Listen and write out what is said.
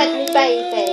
再给你一杯